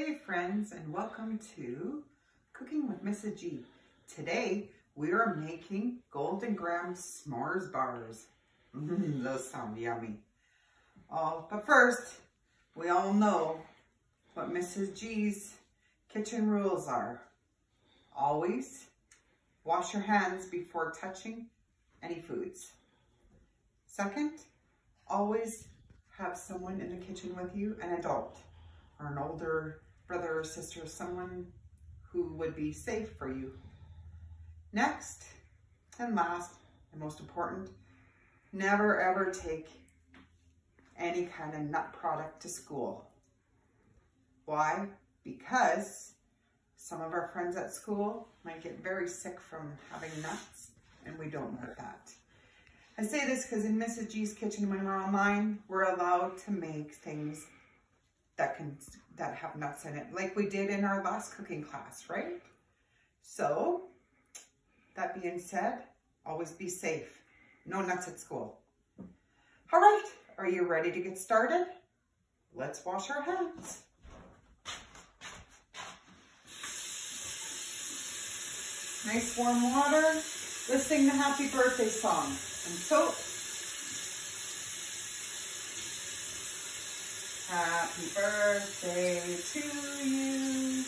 Hey friends and welcome to Cooking with Mrs. G. Today we are making Golden Graham s'mores bars. Mm, those sound yummy. Oh, but first, we all know what Mrs. G's kitchen rules are. Always wash your hands before touching any foods. Second, always have someone in the kitchen with you, an adult or an older brother or sister, someone who would be safe for you. Next and last and most important, never ever take any kind of nut product to school. Why? Because some of our friends at school might get very sick from having nuts and we don't want that. I say this because in Mrs. G's kitchen when we're online, we're allowed to make things that can that have nuts in it, like we did in our last cooking class, right? So, that being said, always be safe. No nuts at school. All right, are you ready to get started? Let's wash our hands. Nice warm water. Let's sing the happy birthday song. And soap. Happy birthday to you.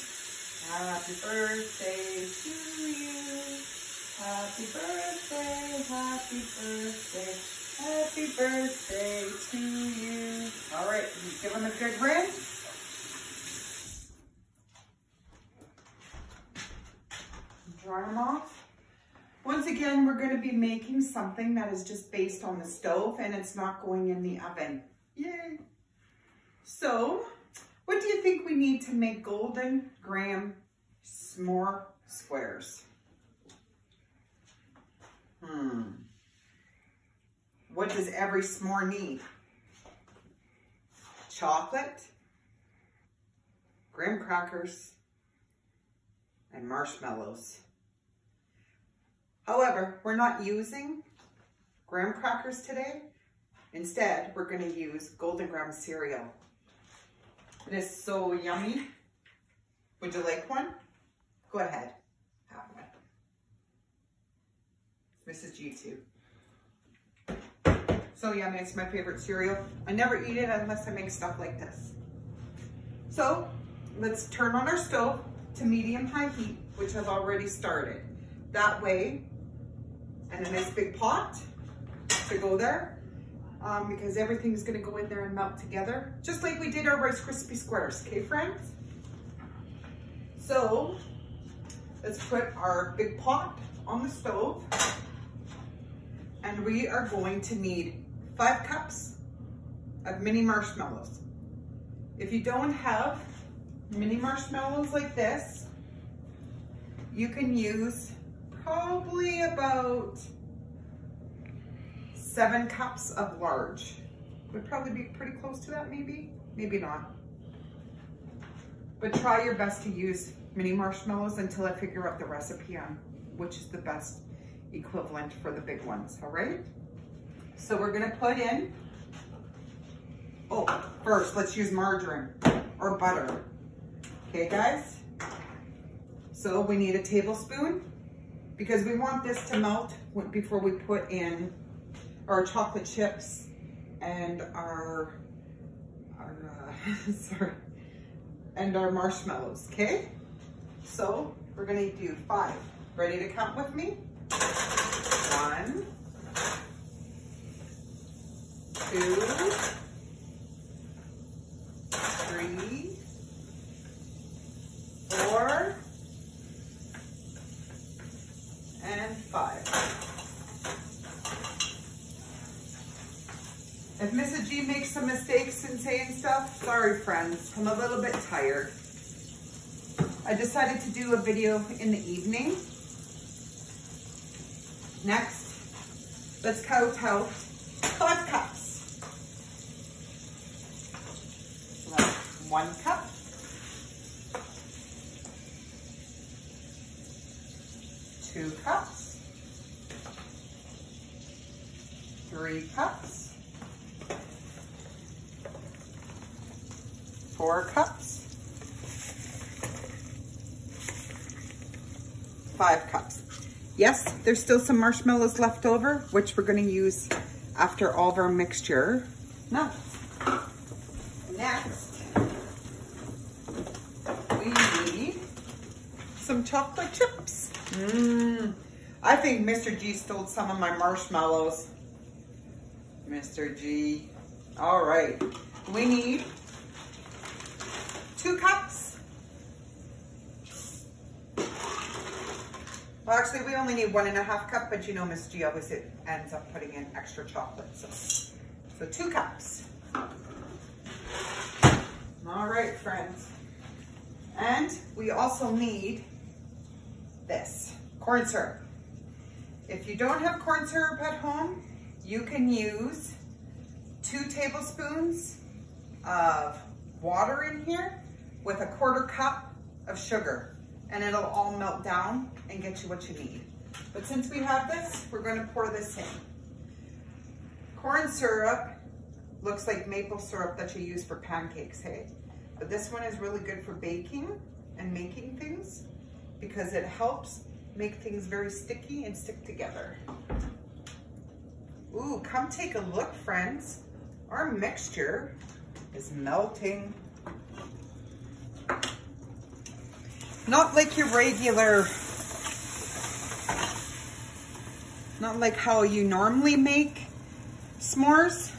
Happy birthday to you. Happy birthday, happy birthday, happy birthday to you. All right, give them a good rinse. Dry them off. Once again, we're going to be making something that is just based on the stove and it's not going in the oven. Yay! So, what do you think we need to make golden graham s'more squares? Hmm. What does every s'more need? Chocolate, graham crackers, and marshmallows. However, we're not using graham crackers today. Instead, we're gonna use golden graham cereal. It is so yummy. Would you like one? Go ahead, have one. Mrs. G too. So yummy, it's my favorite cereal. I never eat it unless I make stuff like this. So let's turn on our stove to medium high heat, which I've already started. That way, and a nice big pot to go there um, because everything's gonna go in there and melt together, just like we did our Rice Krispie Squares, okay friends? So let's put our big pot on the stove and we are going to need five cups of mini marshmallows. If you don't have mini marshmallows like this, you can use probably about seven cups of large. Would probably be pretty close to that maybe, maybe not. But try your best to use mini marshmallows until I figure out the recipe on which is the best equivalent for the big ones, all right? So we're gonna put in, oh, first let's use margarine or butter. Okay guys? So we need a tablespoon because we want this to melt before we put in our chocolate chips and our, our uh, sorry, and our marshmallows, okay? So we're gonna do five. Ready to count with me? One, two, three, four, and five. If Mrs. G makes some mistakes in saying stuff, sorry friends, I'm a little bit tired. I decided to do a video in the evening. Next, let's count out five cups. one cup. Two cups. Three cups. four cups, five cups. Yes, there's still some marshmallows left over, which we're gonna use after all of our mixture. Now, next, we need some chocolate chips. Mmm. I think Mr. G stole some of my marshmallows. Mr. G. All right. We need two cups. Well, actually, we only need one and a half cup, but you know Miss G always ends up putting in extra chocolate. So, so two cups. All right, friends. And we also need this, corn syrup. If you don't have corn syrup at home, you can use two tablespoons of water in here with a quarter cup of sugar and it'll all melt down and get you what you need. But since we have this, we're gonna pour this in. Corn syrup looks like maple syrup that you use for pancakes, hey? But this one is really good for baking and making things because it helps make things very sticky and stick together. Ooh, come take a look, friends. Our mixture is melting. Not like your regular, not like how you normally make s'mores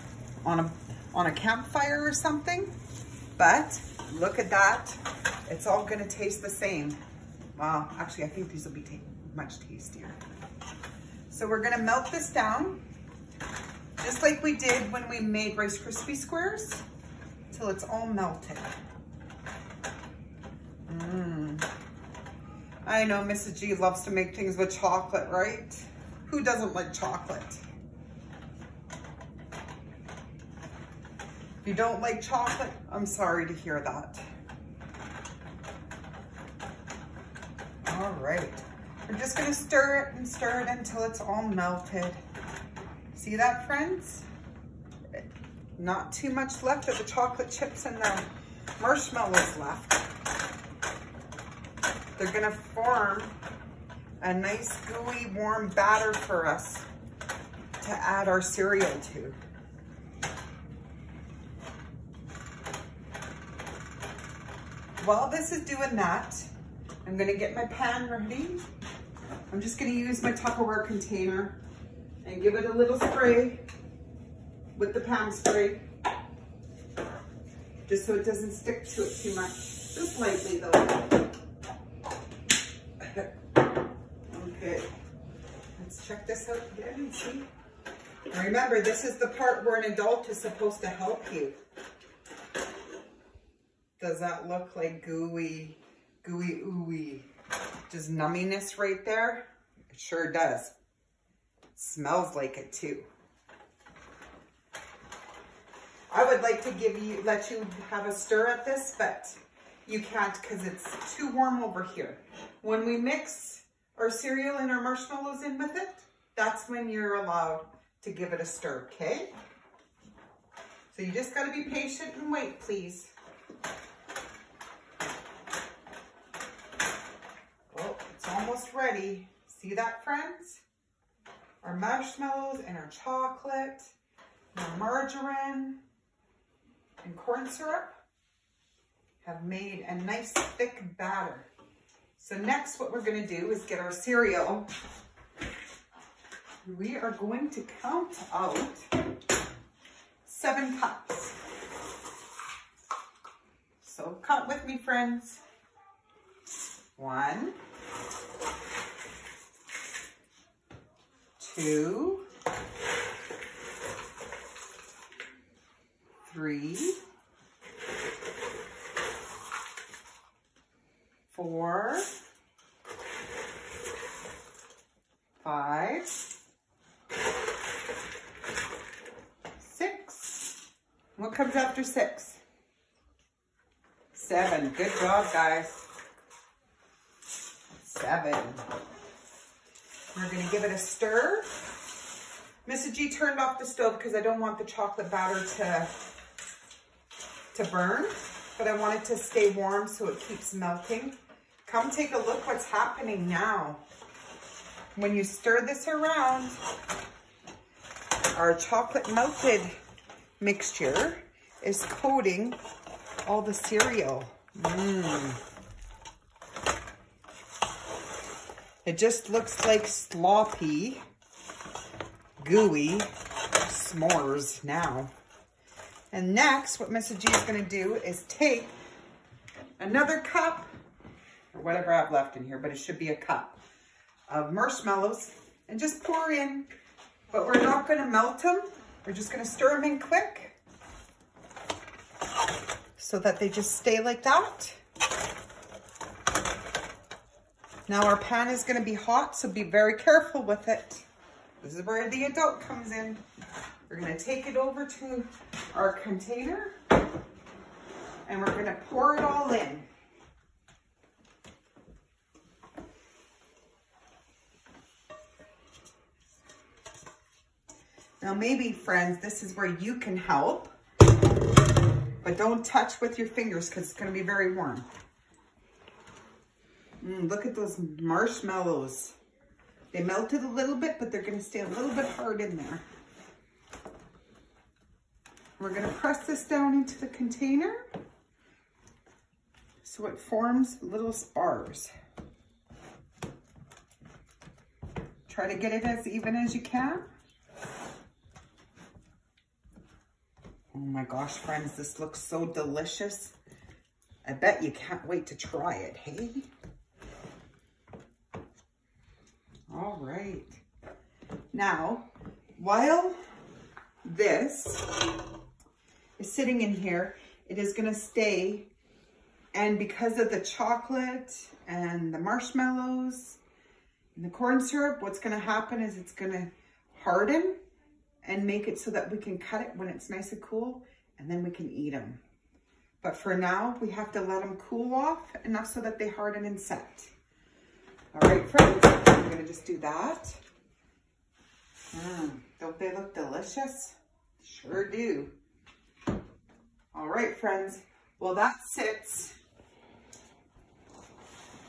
on a, on a campfire or something, but look at that. It's all gonna taste the same. Wow, actually I think these will be much tastier. So we're gonna melt this down, just like we did when we made Rice Krispie Squares, till it's all melted. I know Mrs. G loves to make things with chocolate, right? Who doesn't like chocolate? If you don't like chocolate, I'm sorry to hear that. All right. We're just gonna stir it and stir it until it's all melted. See that, friends? Not too much left of the chocolate chips and the marshmallows left. They're gonna form a nice gooey warm batter for us to add our cereal to. While this is doing that, I'm gonna get my pan ready. I'm just gonna use my Tupperware container and give it a little spray with the pan spray, just so it doesn't stick to it too much. Just lightly though. okay, let's check this out again and see. Remember, this is the part where an adult is supposed to help you. Does that look like gooey, gooey ooey? Just numminess right there? It sure does. Smells like it too. I would like to give you, let you have a stir at this, but you can't because it's too warm over here. When we mix our cereal and our marshmallows in with it, that's when you're allowed to give it a stir, okay? So you just got to be patient and wait, please. Oh, it's almost ready. See that, friends? Our marshmallows and our chocolate, our margarine, and corn syrup have made a nice thick batter. So next what we're gonna do is get our cereal. We are going to count out seven cups. So count with me, friends. One, two, three, four, five, six. What comes after six? Seven. Good job, guys. Seven. We're gonna give it a stir. Mrs. G turned off the stove because I don't want the chocolate batter to, to burn, but I want it to stay warm so it keeps melting. Come take a look what's happening now. When you stir this around, our chocolate melted mixture is coating all the cereal. Mmm. It just looks like sloppy, gooey s'mores now. And next, what Mrs. G is going to do is take another cup, whatever I have left in here, but it should be a cup, of marshmallows and just pour in. But we're not going to melt them. We're just going to stir them in quick so that they just stay like that. Now our pan is going to be hot, so be very careful with it. This is where the adult comes in. We're going to take it over to our container and we're going to pour it all in. Now maybe, friends, this is where you can help, but don't touch with your fingers because it's going to be very warm. Mm, look at those marshmallows. They melted a little bit, but they're going to stay a little bit hard in there. We're going to press this down into the container so it forms little spars. Try to get it as even as you can. Oh my gosh, friends, this looks so delicious. I bet you can't wait to try it, hey? All right. Now, while this is sitting in here, it is gonna stay, and because of the chocolate and the marshmallows and the corn syrup, what's gonna happen is it's gonna harden and make it so that we can cut it when it's nice and cool and then we can eat them. But for now, we have to let them cool off enough so that they harden and set. All right, friends, I'm gonna just do that. Mmm, don't they look delicious? Sure do. All right, friends. Well, that sits.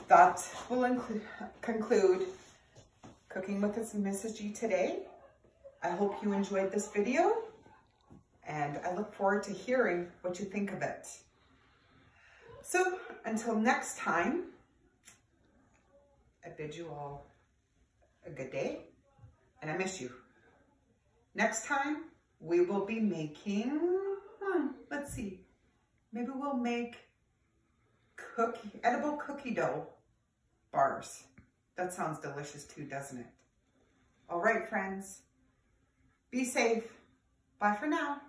That will include, conclude cooking with Mrs. G today. I hope you enjoyed this video and I look forward to hearing what you think of it. So until next time, I bid you all a good day and I miss you. Next time, we will be making, hmm, let's see, maybe we'll make cookie, edible cookie dough bars. That sounds delicious too, doesn't it? All right, friends. Be safe. Bye for now.